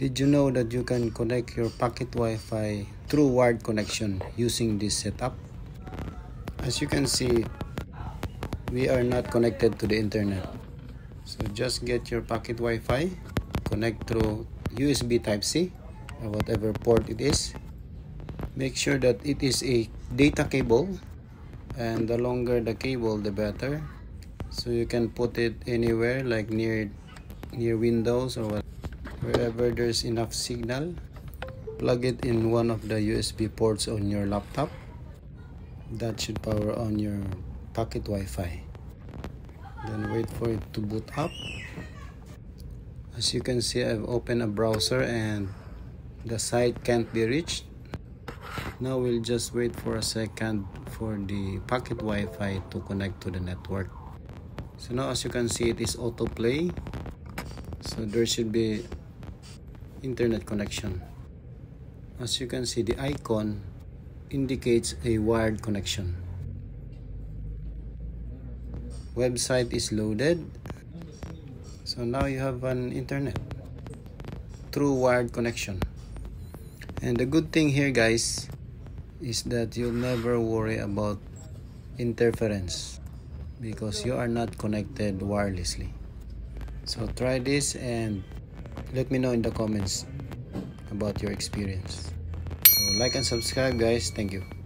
Did you know that you can connect your pocket Wi-Fi through wired connection using this setup? As you can see, we are not connected to the internet. So just get your pocket Wi-Fi, connect through USB Type-C or whatever port it is. Make sure that it is a data cable and the longer the cable the better. So you can put it anywhere like near near windows or what wherever there's enough signal plug it in one of the USB ports on your laptop. That should power on your pocket Wi-Fi. Then wait for it to boot up. As you can see I've opened a browser and the site can't be reached. Now we'll just wait for a second for the pocket Wi-Fi to connect to the network. So now as you can see it is autoplay. So there should be internet connection. As you can see, the icon indicates a wired connection. Website is loaded. So now you have an internet through wired connection. And the good thing here guys is that you'll never worry about interference because you are not connected wirelessly. So try this and let me know in the comments about your experience. So like and subscribe guys. Thank you